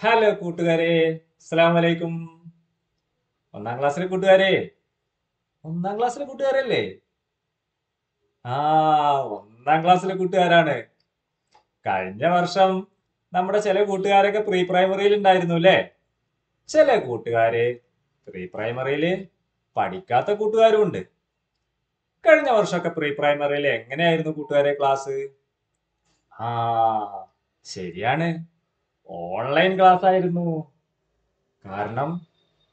Hello കൂട്ടുകാരെ. അസ്സലാമു വലൈക്കും ഒന്നാം ക്ലാസ്സിലെ കൂട്ടുകാരെ. ഒന്നാം ക്ലാസ്സിലെ കൂട്ടുകാരല്ലേ? ആ ഒന്നാം ക്ലാസ്സിലെ കൂട്ടുകാരാണ്. കഴിഞ്ഞ വർഷം നമ്മുടെ ചില കൂട്ടുകാരൊക്കെ പ്രീ പ്രൈമറിയിൽ ഉണ്ടായിരുന്നു അല്ലേ? ചില കൂട്ടുകാര് പ്രീ പ്രൈമറിയിൽ പഠിക്കാത്ത കൂട്ടുകാരും ഉണ്ട്. കഴിഞ്ഞ വർഷമൊക്കെ പ്രീ പ്രൈമറിയിൽ എങ്ങനെയായിരുന്നു കൂട്ടുകാരെ ക്ലാസ് ആ ശരിയാണ്. ഓൺലൈൻ ക്ലാസ് ആയിരുന്നു. കാരണം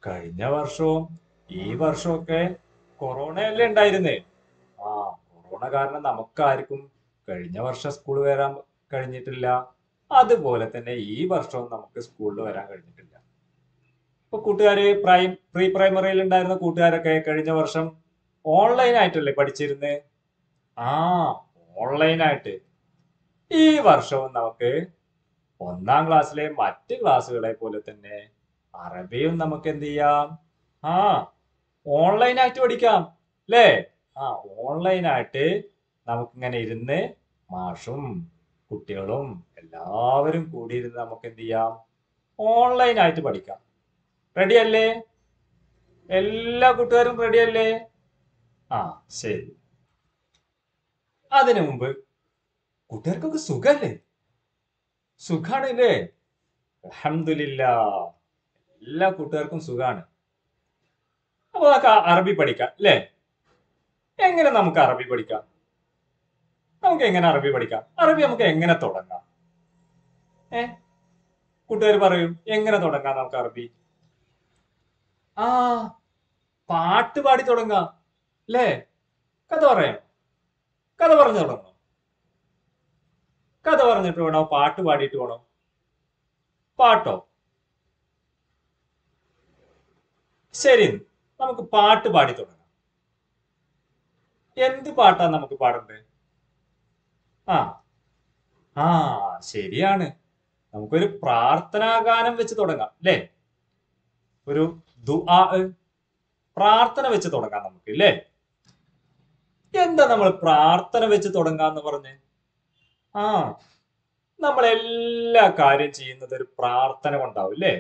കഴിഞ്ഞ വർഷവും ഈ വർഷമൊക്കെ കൊറോണയല്ലേ ഉണ്ടായിരുന്നേ? ആ കൊറോണ കാരണം നമുക്കാർക്കും കഴിഞ്ഞ വർഷം സ്കൂൾ വരാൻ കഴിഞ്ഞിട്ടില്ല. അതുപോലെ തന്നെ ഈ വർഷവും നമുക്ക് സ്കൂളിൽ വരാൻ കഴിഞ്ഞിട്ടില്ല. ഇപ്പൊ കൂട്ടുകാര് പ്രൈം പ്രീ പ്രൈമറിയിൽ ഉണ്ടായിരുന്ന കൂട്ടുകാരൊക്കെ കഴിഞ്ഞ വർഷം ഓൺലൈൻ ആയിട്ടല്ലേ പഠിച്ചിരുന്നത് ആ ഓൺലൈൻ ആയിട്ട്. ഈ വർഷവും നമുക്ക് ഒന്നാം ക്ലാസ്സിലെ മറ്റ് ക്ലാസ്സുകളെ പോലെ തന്നെ അറബിയും നമുക്ക് എന്ത് ചെയ്യാം? ആ ഓൺലൈൻ ആയിട്ട് പഠിക്കാം അല്ലേ ആ ഓൺലൈൻ ആയിട്ട് നമുക്കിങ്ങനെ ഇരുന്ന് മാഷും കുട്ടികളും എല്ലാവരും കൂടി ഇരുന്ന് നമുക്ക് എന്ത് ചെയ്യാം? ഓൺലൈൻ ആയിട്ട് പഠിക്കാം. റെഡി അല്ലേ? എല്ലാ കൂട്ടുകാരും റെഡി അല്ലേ? ആ ശരി. അതിനു മുമ്പ് കൂട്ടുകാർക്കൊക്കെ സുഖല്ലേ? സുഖാണ് അലഹമില്ല എല്ലാ കൂട്ടുകാർക്കും സുഖാണ്. അപ്പൊ നമുക്ക് അറബി പഠിക്കാം അല്ലേ എങ്ങനെ നമുക്ക് അറബി പഠിക്കാം? നമുക്ക് എങ്ങനെ അറബി പഠിക്കാം? അറബി നമുക്ക് എങ്ങനെ തുടങ്ങാം? ഏ? കൂട്ടുകാർ പറയും എങ്ങനെ തുടങ്ങാം നമുക്ക് അറബി? ആ പാട്ട് പാടി തുടങ്ങാം അല്ലേ കഥ പറയാം. കഥ പറഞ്ഞു തുടങ്ങണം കഥ പറഞ്ഞിട്ട് വേണോ? പാട്ട് പാടിയിട്ട് വേണോ? പാട്ടോ? ശരി നമുക്ക് പാട്ട് പാടി തുടങ്ങാം. എന്ത് പാട്ടാ നമുക്ക് പാടണ്ടേ? ആ ആ ശരിയാണ്. നമുക്കൊരു പ്രാർത്ഥനാ ഗാനം വെച്ച് തുടങ്ങാം അല്ലേ? ഒരു ദുആ പ്രാർത്ഥന വെച്ച് തുടങ്ങാം നമുക്ക് അല്ലേ എന്താ നമ്മൾ പ്രാർത്ഥന വെച്ച് തുടങ്ങാന്ന് പറഞ്ഞ്? ആ. നമ്മൾ എല്ലാ കാര്യം ചെയ്യുന്നത് ഒരു പ്രാർത്ഥന കൊണ്ടാവും അല്ലേ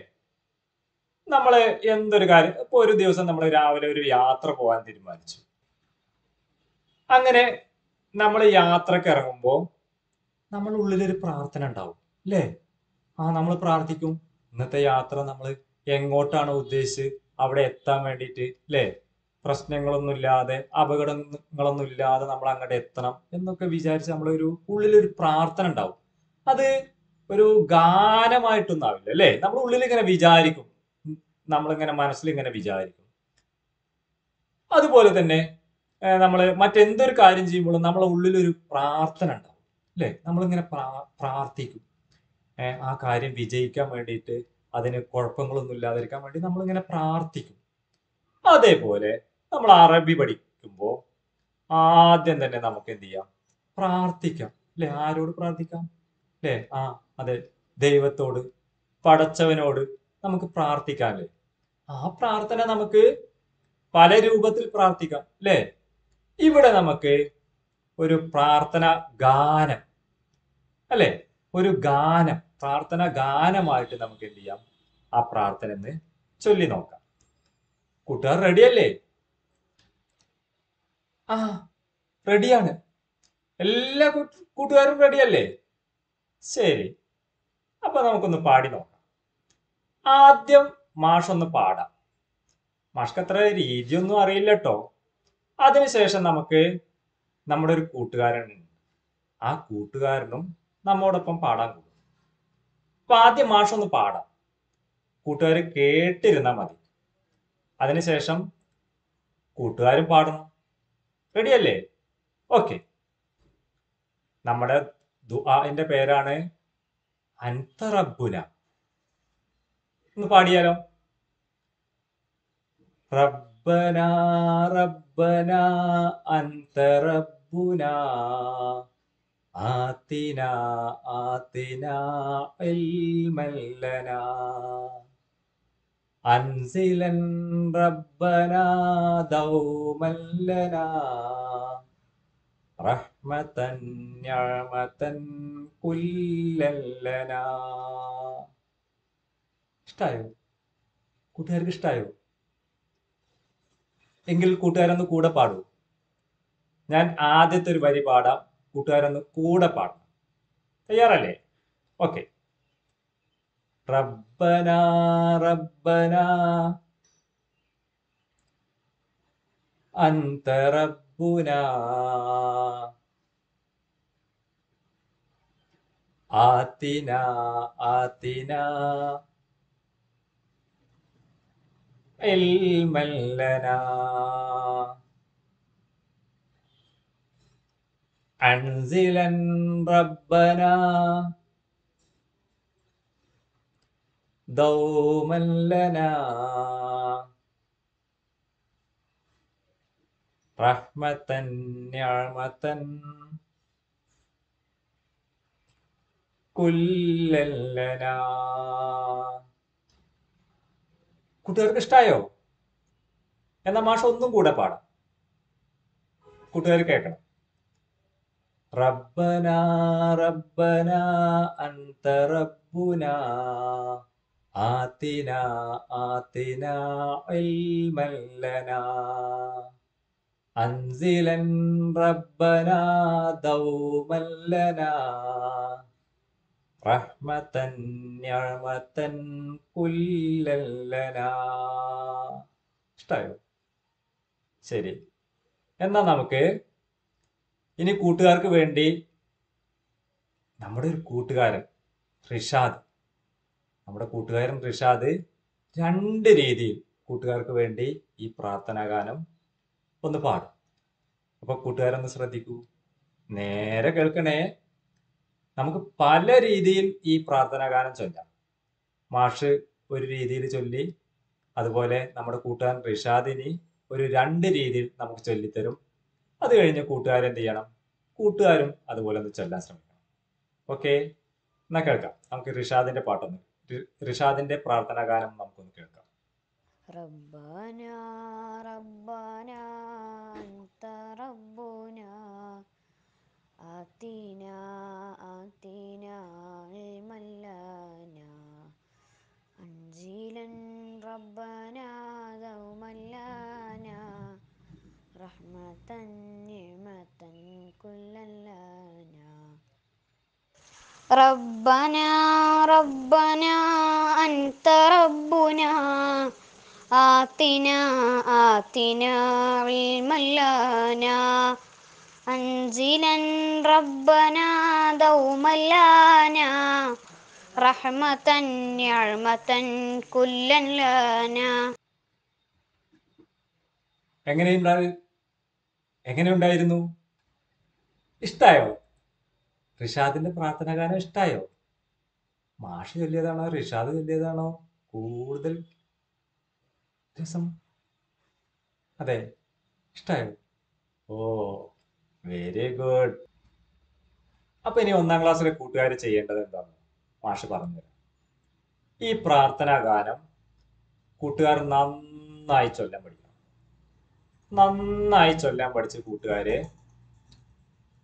നമ്മൾ എന്തൊരു കാര്യം ഇപ്പൊ ഒരു ദിവസം നമ്മൾ രാവിലെ ഒരു യാത്ര പോകാൻ തീരുമാനിച്ചു. അങ്ങനെ നമ്മൾ യാത്രയ്ക്ക് ഇറങ്ങുമ്പോൾ നമ്മുടെ ഉള്ളിലൊരു പ്രാർത്ഥന ഉണ്ടാവും അല്ലേ ആ നമ്മൾ പ്രാർത്ഥിക്കും. ഇന്നത്തെ യാത്ര നമ്മൾ എങ്ങോട്ടാണ് ഉദ്ദേശിച്ച് അവിടെ എത്താൻ വേണ്ടിയിട്ട് അല്ലേ പ്രശ്നങ്ങളൊന്നും ഇല്ലാതെ അപകടങ്ങളൊന്നും ഇല്ലാതെ നമ്മൾ അങ്ങോട്ട് എത്തണം എന്നൊക്കെ വിചാരിച്ച് നമ്മളൊരു ഉള്ളിലൊരു പ്രാർത്ഥന ഉണ്ടാവും. അത് ഒരു ഗാനമായിട്ടൊന്നും ആവില്ല അല്ലേ? നമ്മൾ ഉള്ളിൽ ഇങ്ങനെ വിചാരിക്കും നമ്മളിങ്ങനെ മനസ്സിൽ ഇങ്ങനെ വിചാരിക്കും. അതുപോലെ തന്നെ നമ്മൾ മറ്റെന്തൊരു കാര്യം ചെയ്യുമ്പോഴും നമ്മളെ ഉള്ളിലൊരു പ്രാർത്ഥന ഉണ്ടാവും അല്ലേ? നമ്മളിങ്ങനെ പ്രാ- പ്രാർത്ഥിക്കും. ആ കാര്യം വിജയിക്കാൻ വേണ്ടിയിട്ട് അതിന് കുഴപ്പങ്ങളൊന്നും ഇല്ലാതിരിക്കാൻ വേണ്ടി നമ്മളിങ്ങനെ പ്രാർത്ഥിക്കും. അതേപോലെ നമ്മൾ അറബി പഠിക്കുമ്പോൾ ആദ്യം തന്നെ നമുക്ക് എന്ത് ചെയ്യാം? പ്രാർത്ഥിക്കാം. അല്ലെ ആരോട് പ്രാർത്ഥിക്കാം? അല്ലെ ആ അതെ. ദൈവത്തോട് പടച്ചവനോട് നമുക്ക് പ്രാർത്ഥിക്കാം അല്ലേ ആ പ്രാർത്ഥന നമുക്ക് പല രൂപത്തിൽ പ്രാർത്ഥിക്കാം അല്ലേ ഇവിടെ നമുക്ക് ഒരു പ്രാർത്ഥന ഗാനം അല്ലെ? ഒരു ഗാനം പ്രാർത്ഥന ഗാനമായിട്ട് നമുക്ക് എന്ത് ചെയ്യാം? ആ പ്രാർത്ഥന എന്ന് ചൊല്ലി നോക്കാം. കൂട്ടുകാർ റെഡിയല്ലേ ആ റെഡിയാണ് എല്ലാ കൂട്ടുകാരും റെഡിയല്ലേ ശരി. അപ്പൊ നമുക്കൊന്ന് പാടി നോക്കാം. ആദ്യം മാഷൊന്ന് പാടാം. മാഷ്ക്ക് അത്ര രീതിയൊന്നും അറിയില്ല കേട്ടോ അതിനുശേഷം നമുക്ക് നമ്മുടെ ഒരു കൂട്ടുകാരനുണ്ട് ആ കൂട്ടുകാരനും നമ്മോടൊപ്പം പാടാൻ കൂടും അപ്പൊ ആദ്യം മാഷൊന്ന് പാടാം. കൂട്ടുകാർ കേട്ടിരുന്നാൽ മതി. അതിനുശേഷം കൂട്ടുകാരും പാടണം റെഡിയല്ലേ? ഓക്കെ. നമ്മുടെ ദുആന്റെ പേരാണ് അൻത റബ്ബുന ഒന്ന് പാടിയാലോ? റബ്ബന റബ്ബന അൻത റബ്ബുന ആത്തിന ആത്തിന ഇൽമൻ അൻസിലൻ റബ്ബനാദൗമല്ലന റഹ്മതൻ നിഅമതൻ കുല്ലല്ലന. ഇഷ്ടായോ? കൂട്ടുകാർക്ക് ഇഷ്ടായോ? എങ്കിൽ കൂട്ടുകാരൊന്ന് കൂടെ പാടൂ. ഞാൻ ആദ്യത്തെ ഒരു വരി പാടാം. കൂട്ടുകാരൊന്ന് കൂടെ പാടാം തയ്യാറല്ലേ? ഓക്കെ. റബ്ബന റബ്ബന. അന്ത റബ്ബുന. ആത്തിന ആത്തിന. ഇൽമല്ലന അൻസിലൻ റബ്ബന. دوما لنا رحمة نعمة كلا لنا കൂട്ടുകാർക്ക് ഇഷ്ടായോ എന്നാ മാഷ ഒന്നും കൂടെ പാടാം കൂട്ടുകാർ കേൾക്കണം റബ്ബന റബ്ബന അന്ത റബ്ബുന ആതിന آتنا علما لنا അൻസിലൻ ربنا دوما لنا رحمة نعمة كلا لنا ഇഷ്ടായോ? ശരി. എന്നാ നമുക്ക് ഇനി കൂട്ടുകാർക്ക് വേണ്ടി നമ്മുടെ ഒരു കൂട്ടുകാരൻ റിഷാദ് നമ്മുടെ കൂട്ടുകാരൻ റിഷാദ് രണ്ട് രീതിയിൽ കൂട്ടുകാർക്ക് വേണ്ടി ഈ പ്രാർത്ഥനാ ഗാനം ഒന്ന് പാടും. അപ്പൊ കൂട്ടുകാരൊന്ന് ശ്രദ്ധിക്കൂ. നേരെ കേൾക്കണേ. നമുക്ക് പല രീതിയിൽ ഈ പ്രാർത്ഥനാ ഗാനം ചൊല്ലാം. മാഷ് ഒരു രീതിയിൽ ചൊല്ലി അതുപോലെ നമ്മുടെ കൂട്ടുകാരൻ റിഷാദിനി ഒരു രണ്ട് രീതിയിൽ നമുക്ക് ചൊല്ലിത്തരും. അത് കഴിഞ്ഞ് കൂട്ടുകാരൻ എന്ത് ചെയ്യണം? കൂട്ടുകാരും അതുപോലെ ഒന്ന് ചൊല്ലാൻ ശ്രമിക്കണം. ഓക്കെ? എന്നാ കേൾക്കാം. നമുക്ക് റിഷാദിന്റെ പാട്ടൊന്ന് റിഷാദിന്റെ പ്രാർത്ഥനാ ഗാനം നമുക്കൊന്ന് കേൾക്കാം ربنا ربنا ربنا ربنا أنت ربنا آتنا آتنا علما لنا أنزلا ربنا دوما لنا رحمة نعمة كلا لنا എങ്ങനെയുണ്ടായി എങ്ങനെയുണ്ടായിരുന്നു ഇഷ്ടായോ റിഷാദിന്റെ പ്രാർത്ഥന ഗാനം ഇഷ്ടായോ? മാഷ് ചൊല്ലിയതാണോ? റിഷാദ് ചൊല്ലിയതാണോ? കൂടുതൽ രസം. അതെ ഇഷ്ടായോ? ഓ വെരി ഗുഡ് അപ്പൊ ഇനി ഒന്നാം ക്ലാസ്സിലെ കൂട്ടുകാർ ചെയ്യേണ്ടത് എന്താണ് മാഷ് പറഞ്ഞുതരാം. ഈ പ്രാർത്ഥനാ ഗാനം കൂട്ടുകാർ നന്നായി ചൊല്ലാൻ പഠിക്കണം. നന്നായി ചൊല്ലാൻ പഠിച്ച കൂട്ടുകാര്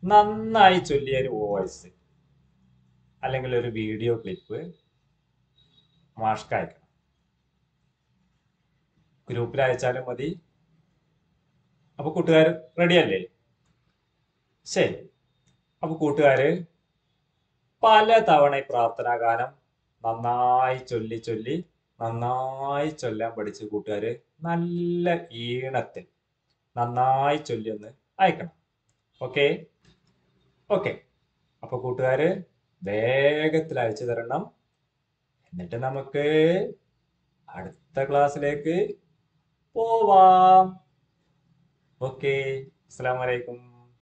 നന്നായി ചൊല്ലിയ ഒരു വോയിസ്. അല്ലെങ്കിൽ ഒരു വീഡിയോ ക്ലിപ്പ് മാഷ്ക്ക് അയക്കണം. ഗ്രൂപ്പിൽ അയച്ചാലും മതി. അപ്പൊ കൂട്ടുകാർ റെഡി അല്ലേ? ശരി. അപ്പൊ കൂട്ടുകാര് പല തവണ പ്രാർത്ഥനാ ഗാനം നന്നായി ചൊല്ലി ചൊല്ലി നന്നായി ചൊല്ലാൻ പഠിച്ച കൂട്ടുകാര് നല്ല ഈണത്തിൽ നന്നായി ചൊല്ലി ഒന്ന് അയക്കണം. ഓക്കെ ഓക്കെ അപ്പൊ കൂട്ടുകാര് വേഗത്തിൽ അയച്ചു തരണം. എന്നിട്ട് നമുക്ക് അടുത്ത ക്ലാസ്സിലേക്ക് പോവാം. ഓക്കെ അസ്സലാമു അലൈക്കും.